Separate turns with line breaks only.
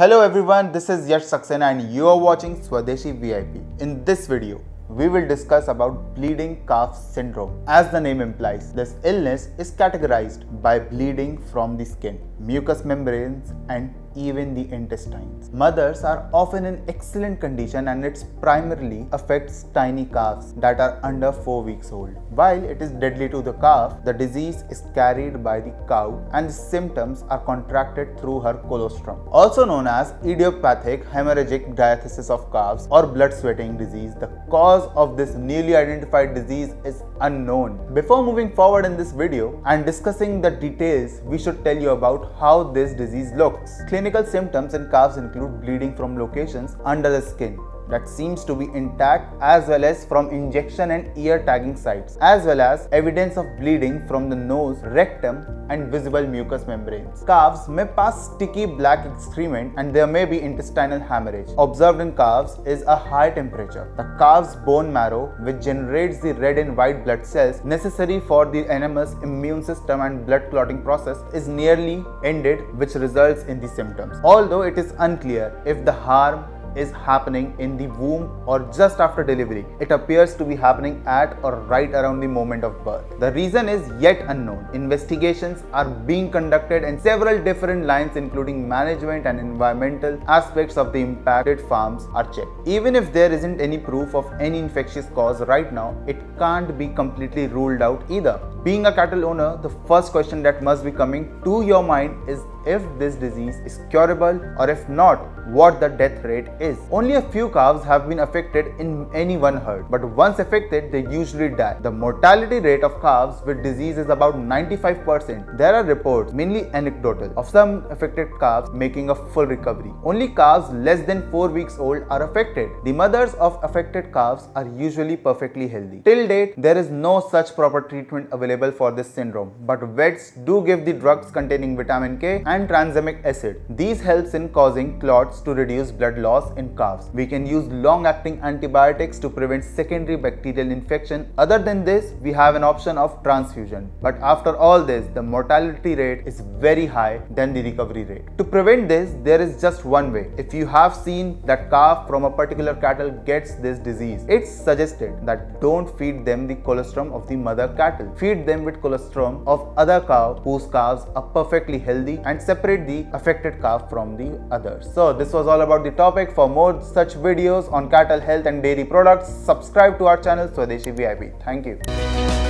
Hello everyone, this is Yash Saxena and you are watching Swadeshi VIP. In this video, we will discuss about bleeding calf syndrome. As the name implies, this illness is categorized by bleeding from the skin, mucous membranes and even the intestines. Mothers are often in excellent condition and it primarily affects tiny calves that are under 4 weeks old. While it is deadly to the calf, the disease is carried by the cow and the symptoms are contracted through her colostrum. Also known as idiopathic hemorrhagic diathesis of calves or blood sweating disease, the cause of this newly identified disease is unknown. Before moving forward in this video and discussing the details, we should tell you about how this disease looks. Clinical symptoms in calves include bleeding from locations under the skin, that seems to be intact as well as from injection and ear tagging sites as well as evidence of bleeding from the nose, rectum and visible mucous membranes. Calves may pass sticky black excrement and there may be intestinal hemorrhage. Observed in calves is a high temperature. The calf's bone marrow which generates the red and white blood cells necessary for the animal's immune system and blood clotting process is nearly ended which results in the symptoms. Although it is unclear if the harm is happening in the womb or just after delivery. It appears to be happening at or right around the moment of birth. The reason is yet unknown. Investigations are being conducted in several different lines including management and environmental aspects of the impacted farms are checked. Even if there isn't any proof of any infectious cause right now, it can't be completely ruled out either. Being a cattle owner, the first question that must be coming to your mind is if this disease is curable or if not, what the death rate is. Only a few calves have been affected in any one herd, but once affected, they usually die. The mortality rate of calves with disease is about 95%. There are reports, mainly anecdotal, of some affected calves making a full recovery. Only calves less than 4 weeks old are affected. The mothers of affected calves are usually perfectly healthy. Till date, there is no such proper treatment available for this syndrome, but vets do give the drugs containing vitamin K and tranexamic acid. These helps in causing clots to reduce blood loss in calves. We can use long-acting antibiotics to prevent secondary bacterial infection. Other than this, we have an option of transfusion. But after all this, the mortality rate is very high than the recovery rate. To prevent this, there is just one way. If you have seen that calf from a particular cattle gets this disease, it's suggested that don't feed them the colostrum of the mother cattle. Feed them with colostrum of other cow whose calves are perfectly healthy separate the affected calf from the others. So this was all about the topic. For more such videos on cattle health and dairy products, subscribe to our channel Swadeshi VIP. Thank you.